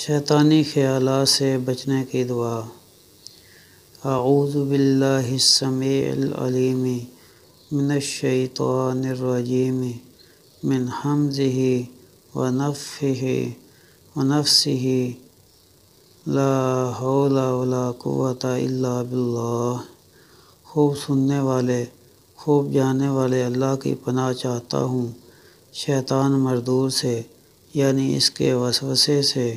شیطانی خیالات سے بچنے کی دعا۔ اعوذ باللہ السمیع العلیم من الشیطان الرجیم من حمزه ونفخه ونفسه لا حول ولا قوة الا باللہ۔ خوب سننے والے، خوب جانے والے اللہ کی پناہ چاہتا ہوں، شیطان مردور سے یعنی اس کے وسوسے سے۔